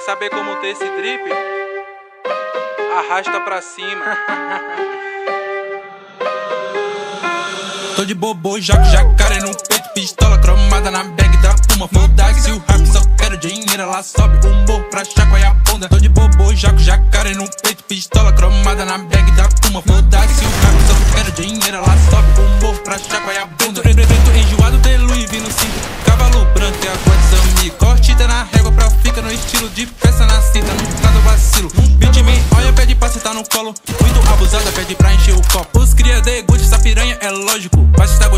saber como ter esse drip? Arrasta pra cima. Tô de bobo, jogo jacaré no peito, pistola cromada na bag da Puma. Foda-se o rap, só quero dinheiro, ela sobe o morro pra chacoalhar a bunda. Tô de bobo, jogo jacaré no peito, pistola cromada na bag da Puma. Foda-se no estilo de peça na cinta, no caso vacilo. Beat me olha, pede pra sentar no colo. Muito abusada, pede pra encher o copo. Os cria de Gucci, essa piranha é lógico. Vai estar